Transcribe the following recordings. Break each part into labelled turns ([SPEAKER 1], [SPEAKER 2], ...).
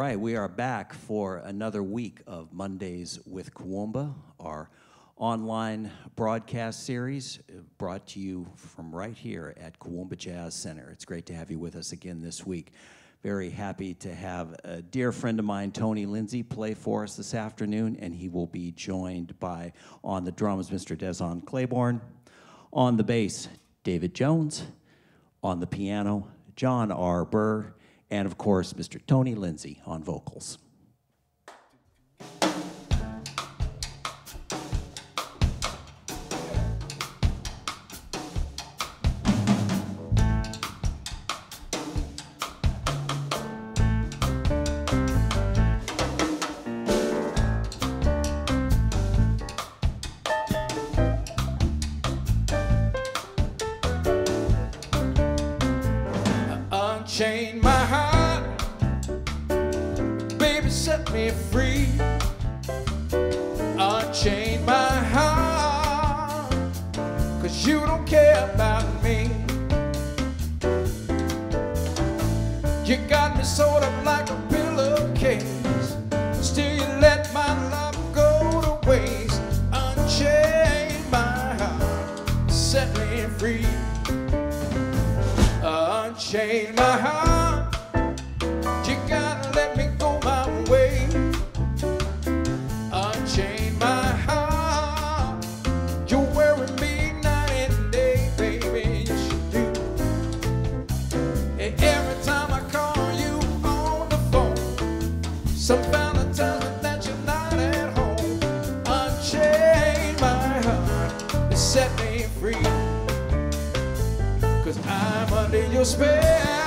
[SPEAKER 1] right, we are back for another week of Mondays with Kuumbwa, our online broadcast series uh, brought to you from right here at Kuumbwa Jazz Center. It's great to have you with us again this week. Very happy to have a dear friend of mine, Tony Lindsay, play for us this afternoon, and he will be joined by, on the drums, Mr. Deszon Claiborne, on the bass, David Jones, on the piano, John R. Burr, and of course, Mr. Tony Lindsay on vocals.
[SPEAKER 2] Me free. Unchain my heart, cause you don't care about me. You got me sort of I'm under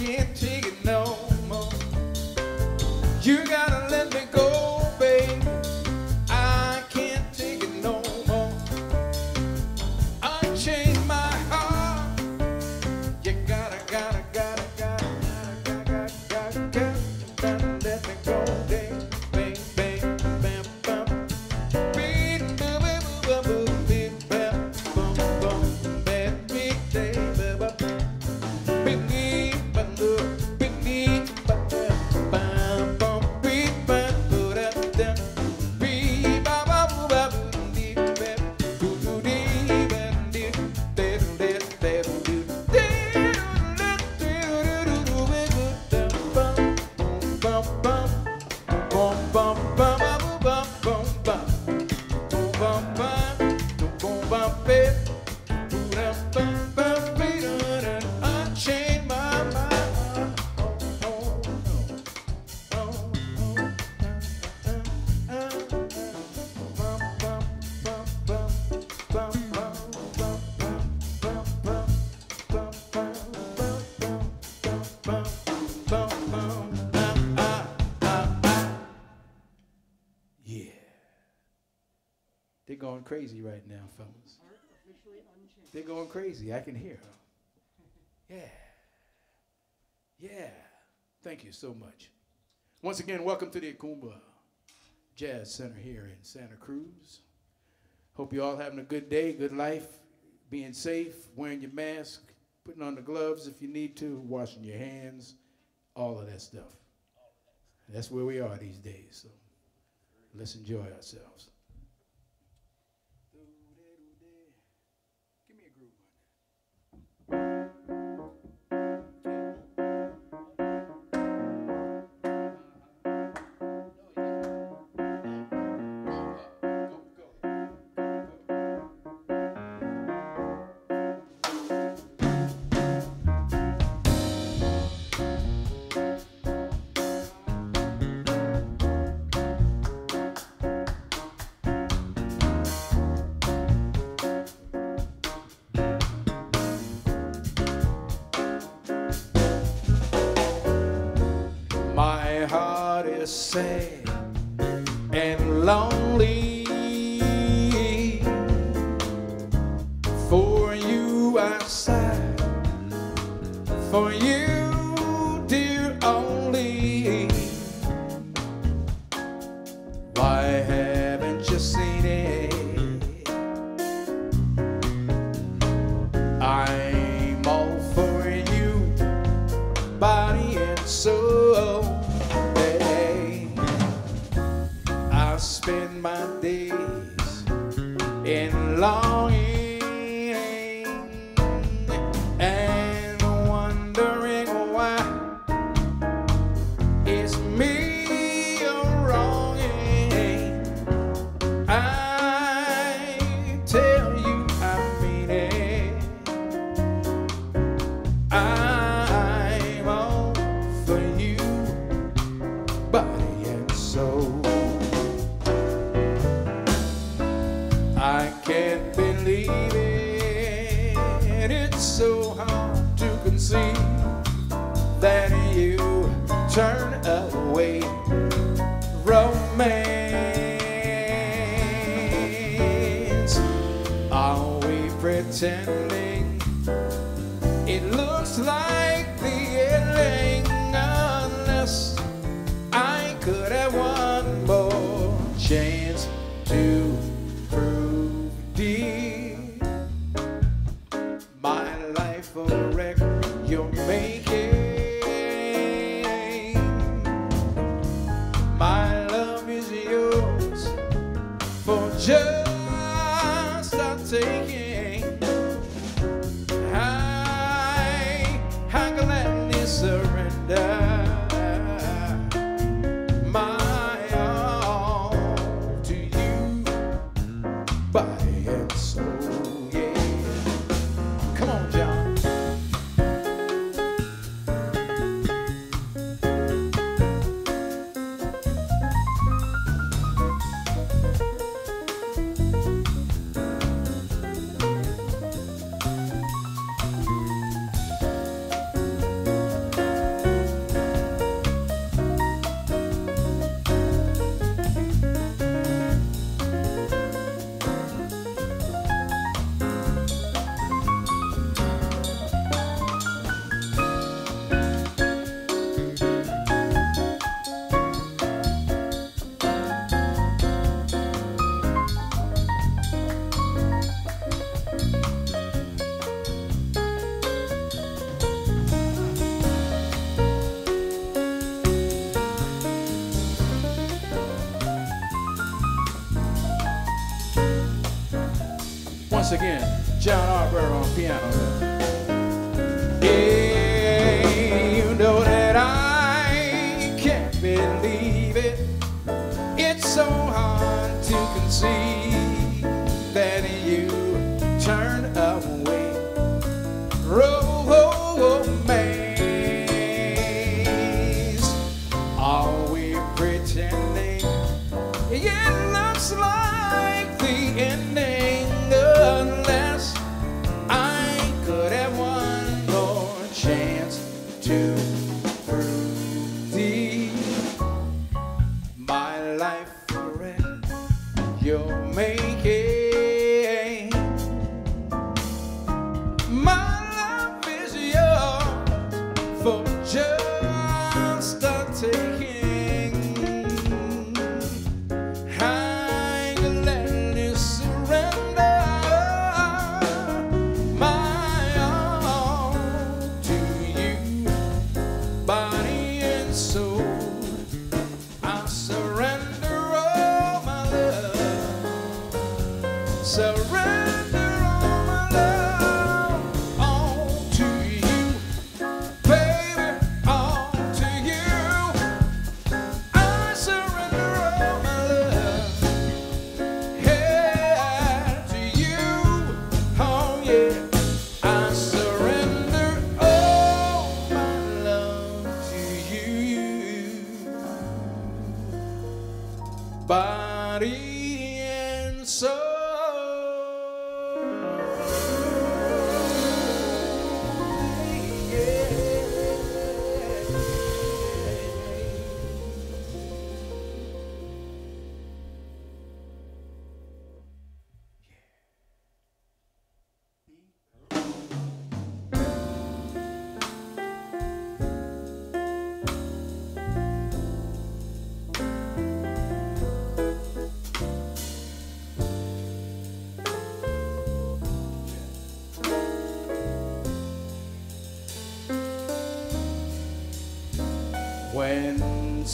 [SPEAKER 2] can't take going crazy right now, fellas. They're going crazy. I can hear them. Yeah. Yeah. Thank you so much. Once again, welcome to the Kuumbwa Jazz Center here in Santa Cruz. Hope you all having a good day, good life, being safe, wearing your mask, putting on the gloves if you need to, washing your hands, all of that stuff. That's where we are these days. So let's enjoy ourselves. and long. Once again, John R. Burr on piano.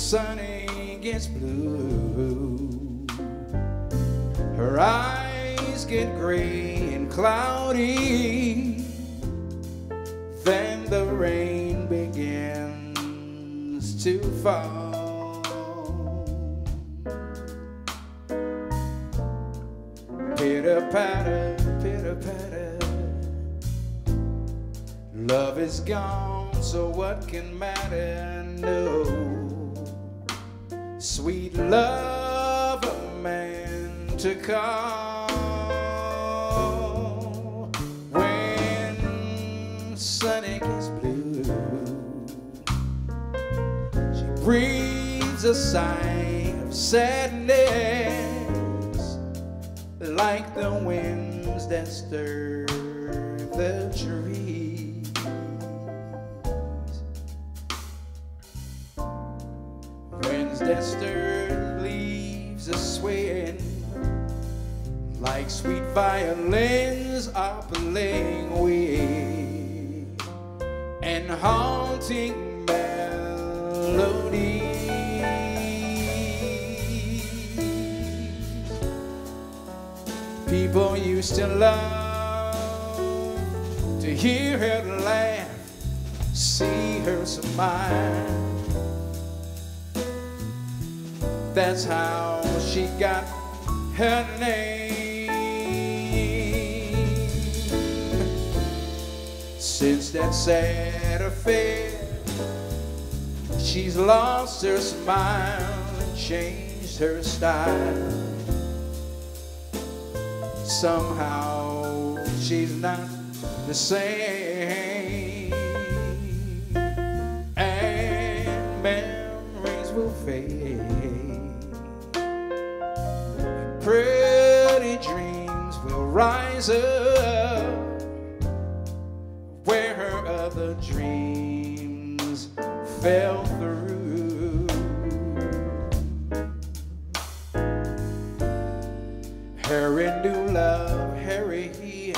[SPEAKER 2] Sunny gets blue, her eyes get gray and cloudy. Then the rain begins to fall. Pitter patter, pitter patter. Love is gone, so what can matter? No. Sweet love, a man to call. When sunny gets blue, she breathes a sigh of sadness like the winds that stir the trees. Sweet violins are playing away and haunting melodies. People used to love to hear her laugh, see her smile. That's how she got her name. That sad affair, she's lost her smile and changed her style. Somehow she's not the same, and memories will fade. Pretty dreams will rise up where her other dreams fell through. Harry knew love, Harry here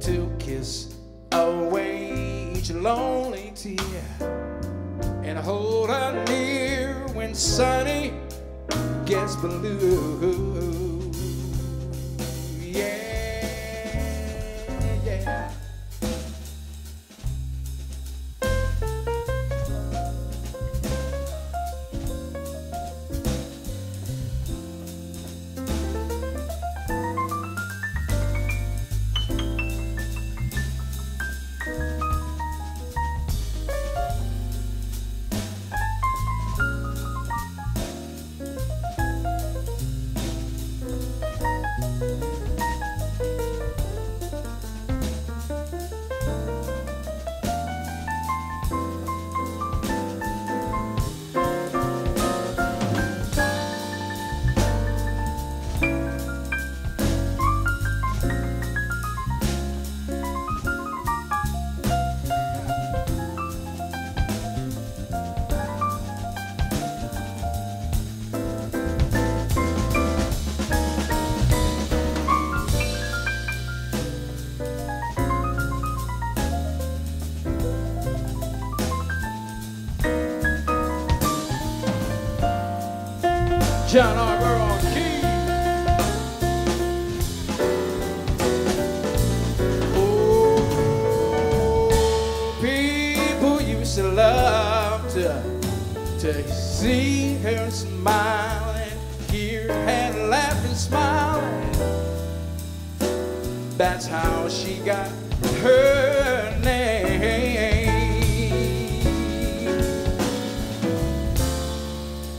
[SPEAKER 2] to kiss away each lonely tear and hold her near when sunny gets blue. See her smiling, hear her laughing, smiling. That's how she got her name.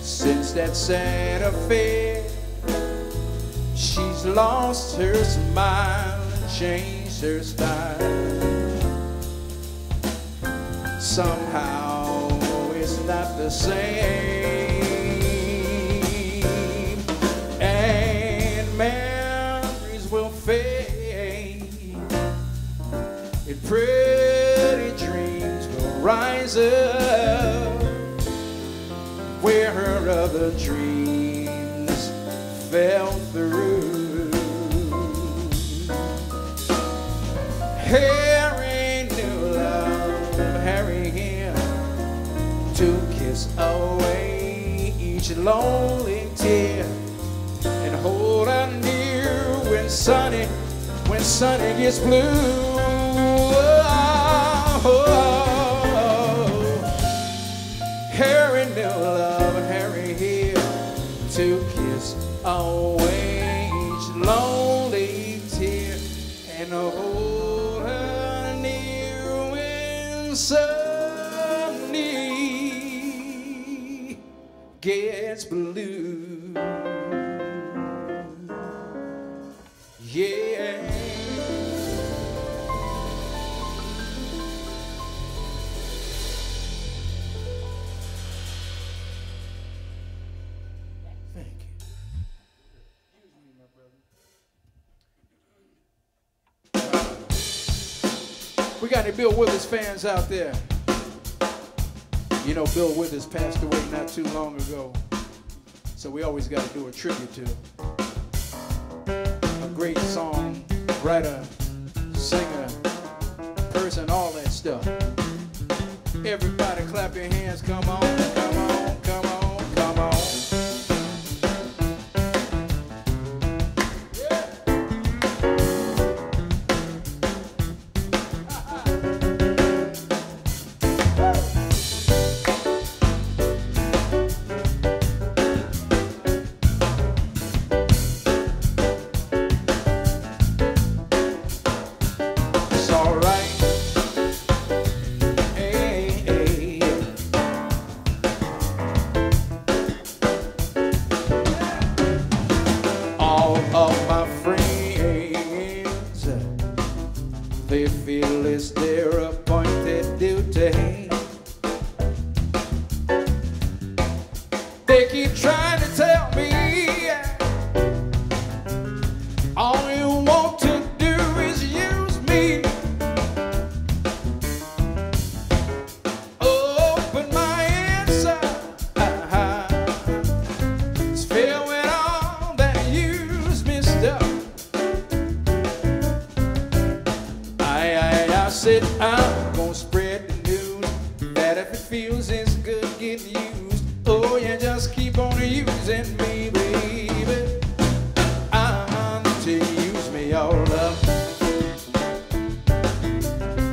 [SPEAKER 2] Since that sad affair, she's lost her smile and changed her style. Somehow not the same, and memories will fade, and pretty dreams will rise up. Where her other dreams fell through. Harry each lonely tear and hold her near when sunny, when sunny gets blue. Oh, oh, oh. Harry knew love, Harry here to kiss away blue. Yeah. Thank you. We got any Bill Withers fans out there? You know, Bill Withers passed away not too long ago, so we always got to do a tribute to. A great song writer, singer, person, all that stuff. Everybody clap your hands, come on,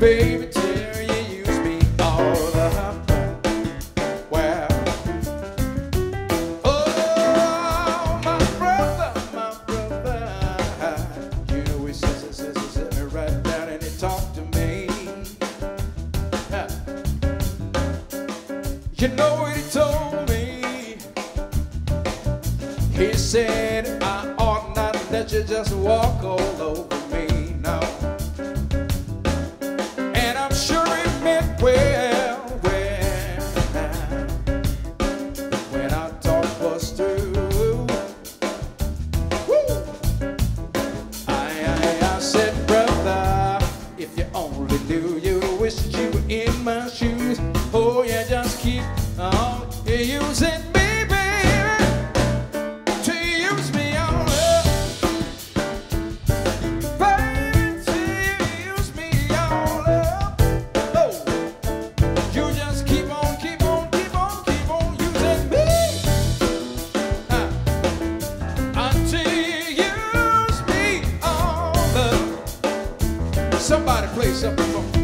[SPEAKER 2] Baby, Somebody play something for me.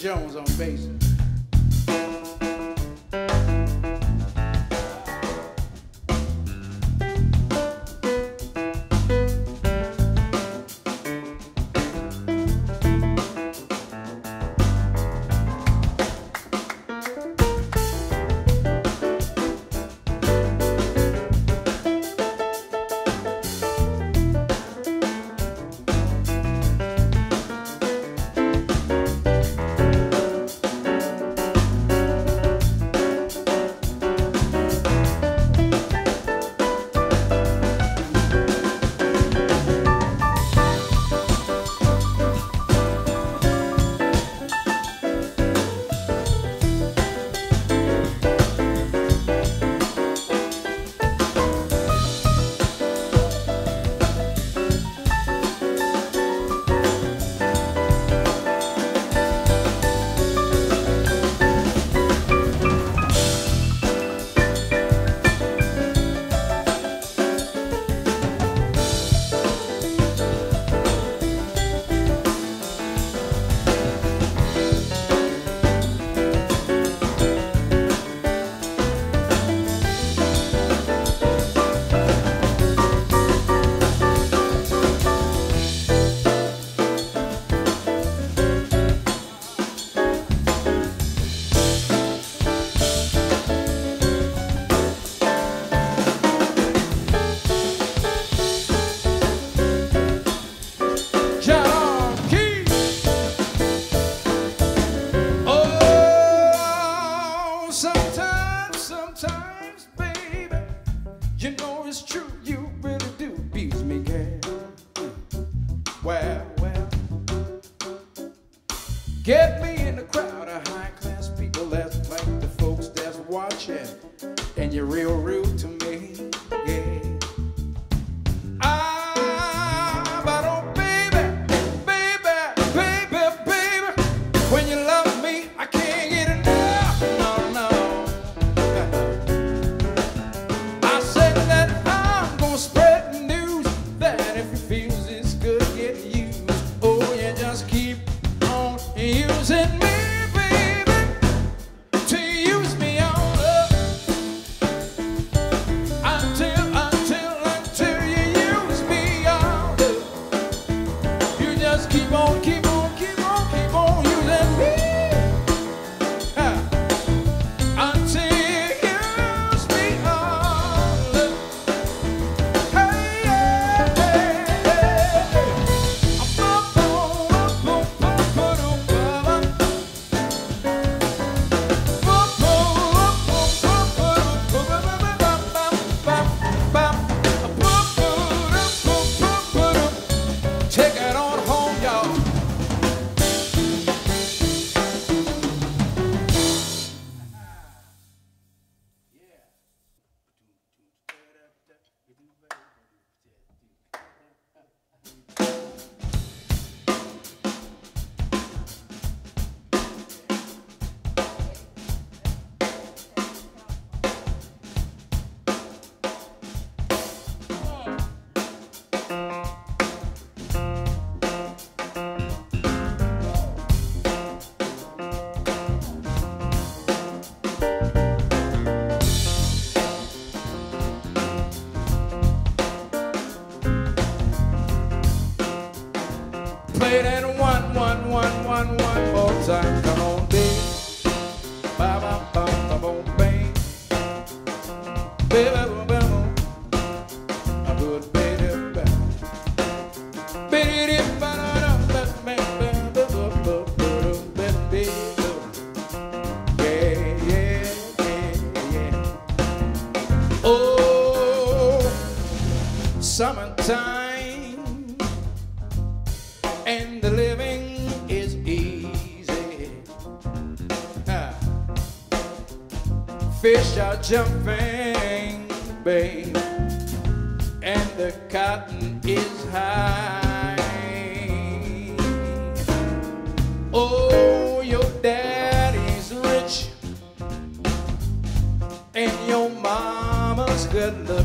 [SPEAKER 2] Jones on bass. the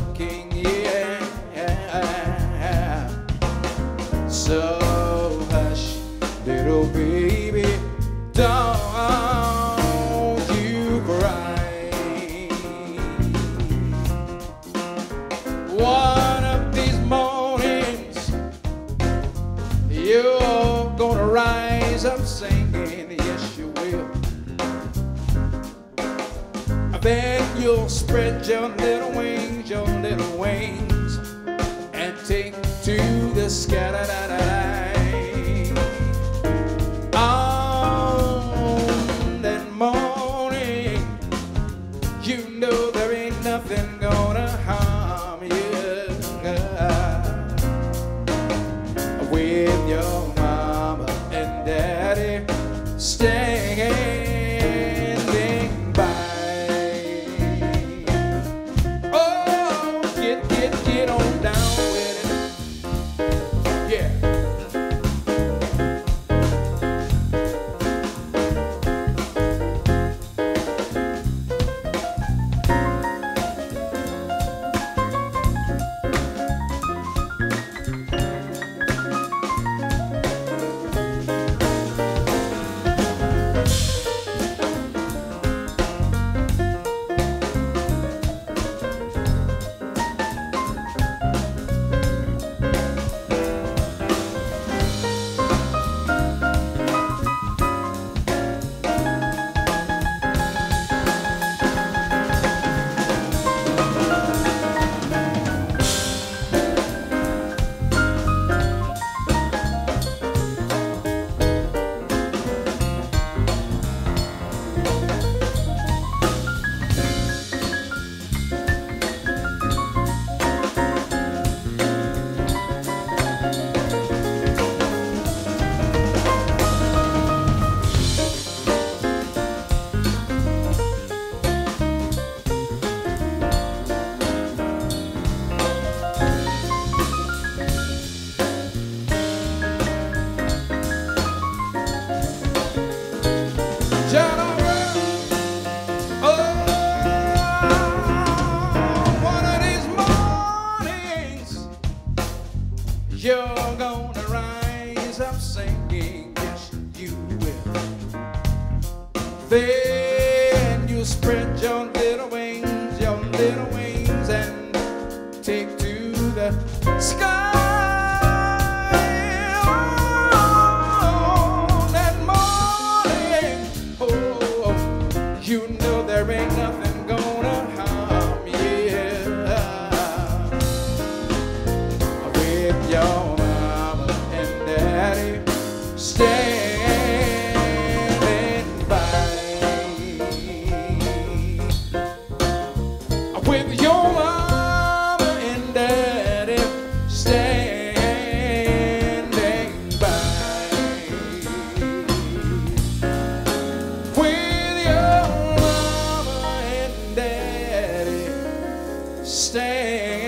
[SPEAKER 2] stand.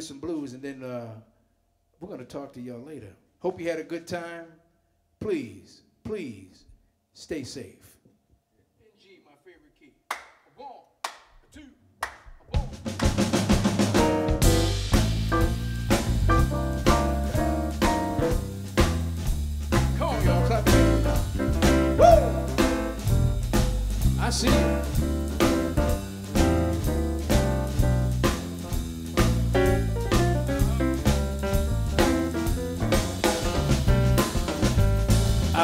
[SPEAKER 2] some blues, and then uh, we're going to talk to y'all later. Hope you had a good time. Please, please stay safe. My favorite. One, two, one. Come on, y'all, clap. Woo! I see you.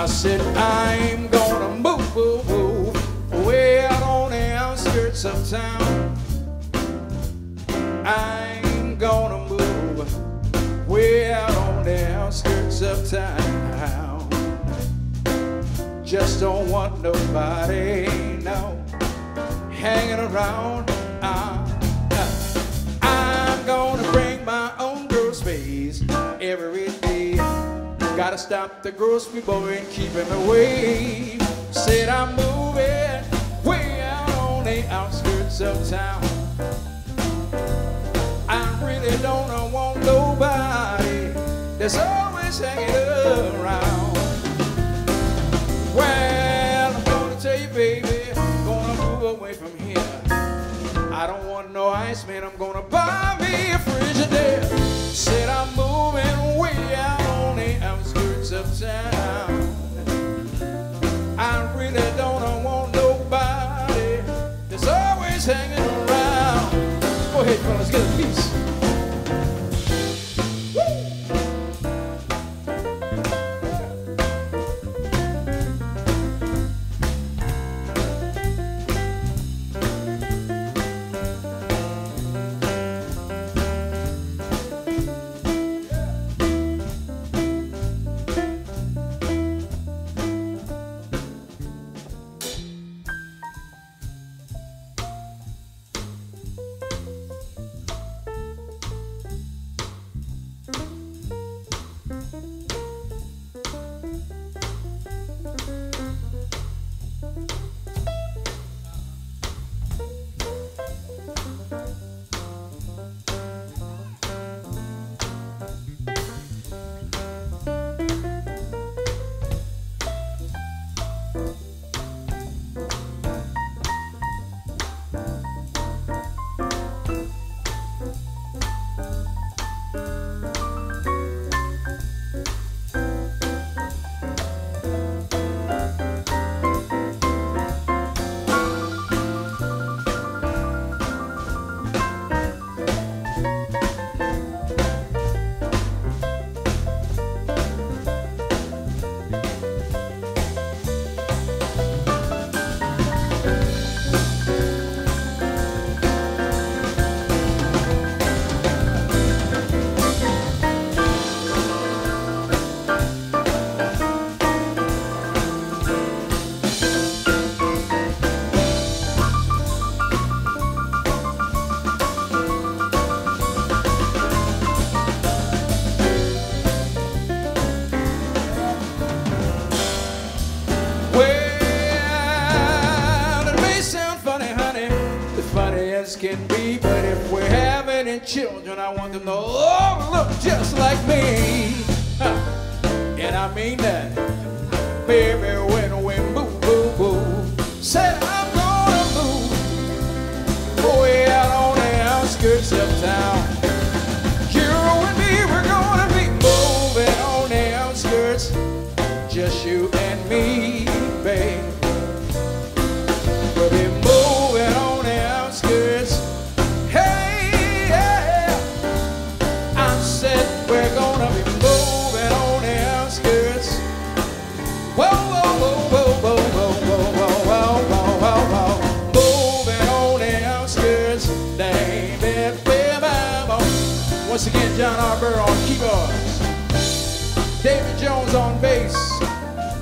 [SPEAKER 2] Said, I'm gonna move, move, move way out on the outskirts of town. I'm gonna move way out on the outskirts of town. Just don't want nobody, no, hanging around. Gotta stop the grocery boy and keep him away. Said I'm moving way out on the outskirts of town. I really don't want nobody that's always hanging around. Well, I'm gonna tell you, baby, I'm gonna move away from here. I don't want no ice, man. I'm gonna buy me a Frigidaire.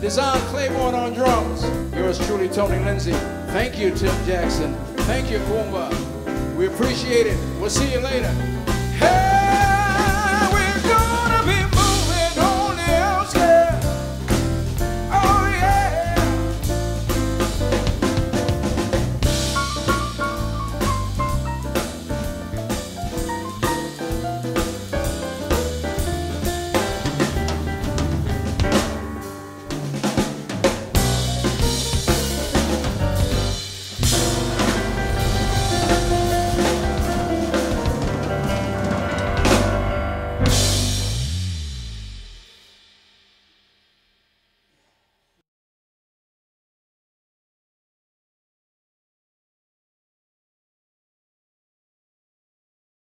[SPEAKER 2] Deszon Claiborne on drums. Yours truly, Tony Lindsay. Thank you, Tim Jackson. Thank you, Kuumbwa. We appreciate it. We'll see you later.